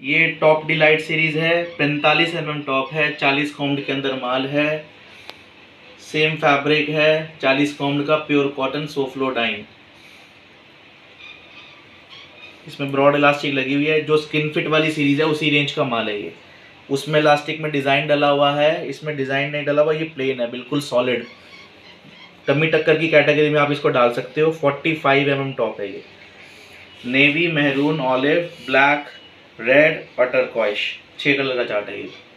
ये top delight series है, पैंतालीस एम एम टॉप है, चालीस कॉम्ड के अंदर माल है, सेम फैब्रिक है, चालीस कॉम्ड का प्योर कॉटन सोफ्लो डाइन। इसमें ब्रॉड इलास्टिक लगी हुई है, जो स्किन फिट वाली सीरीज़ है, उसी रेंज का माल है ये। उसमें इलास्टिक में डिज़ाइन डला हुआ है, इसमें डिज़ाइन नहीं डला हुआ, ये प्लेन है, बिल्कुल सॉलिड टमी टक्कर की कैटेगरी में आप इसको डाल सकते हो forty five M M top है ये। Navy maroon olive black red butter क्वाइश छः कलर का चार्ट है ये।